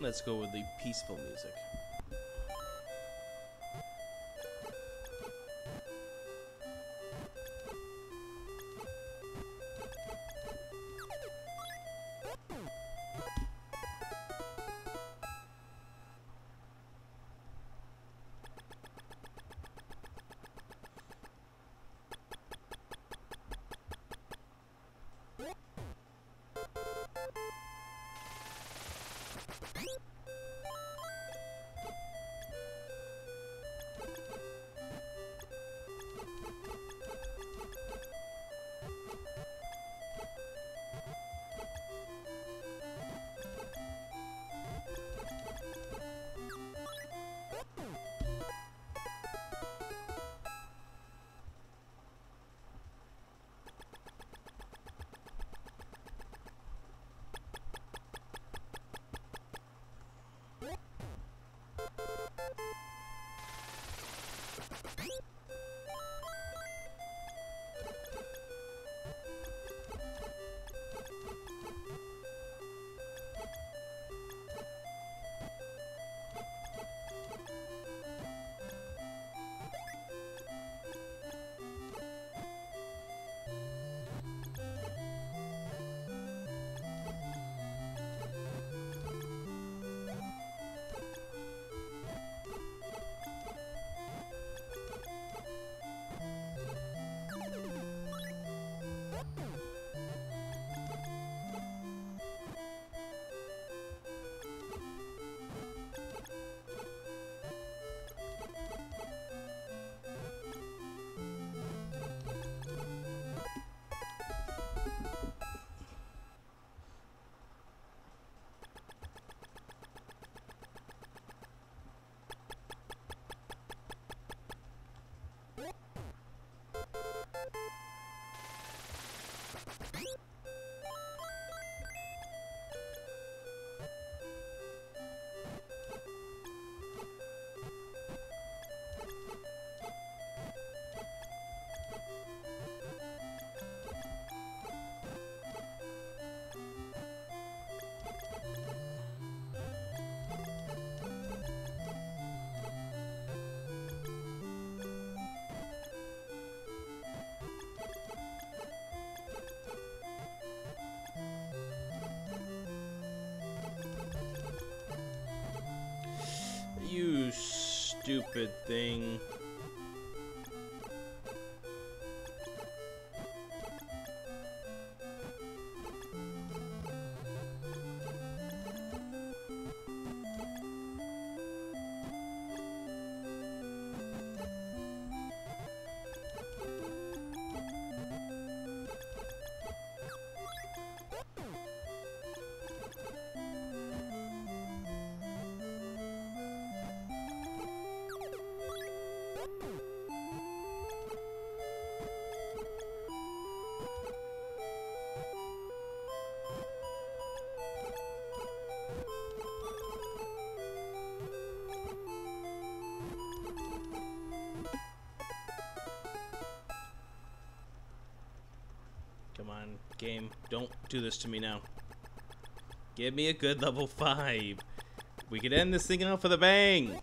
Let's go with the peaceful music. Stupid thing. On, game. Don't do this to me now. Give me a good level 5. We could end this thing off with a bang.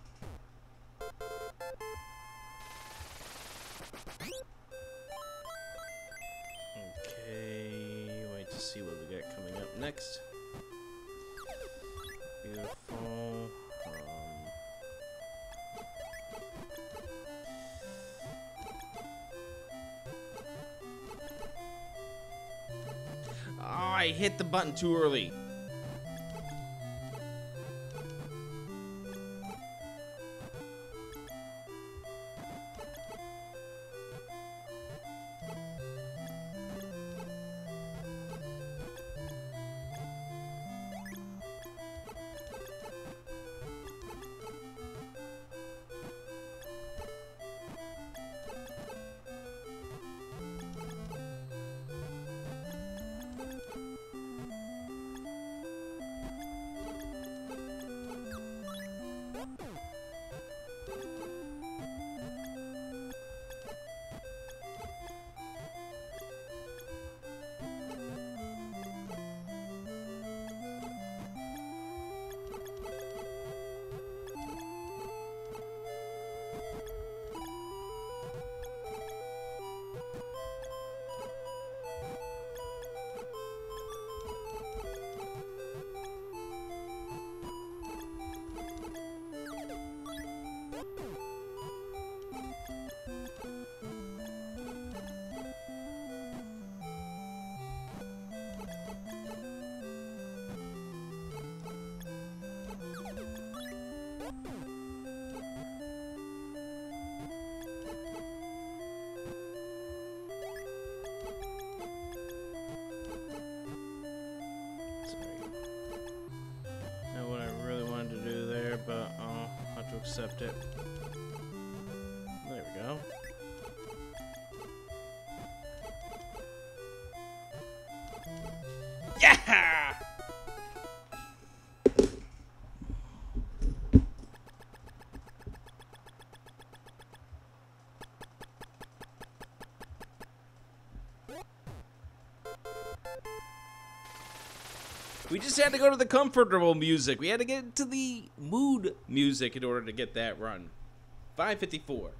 I hit the button too early. Accept it. We just had to go to the comfortable music. We had to get to the mood music in order to get that run. 554.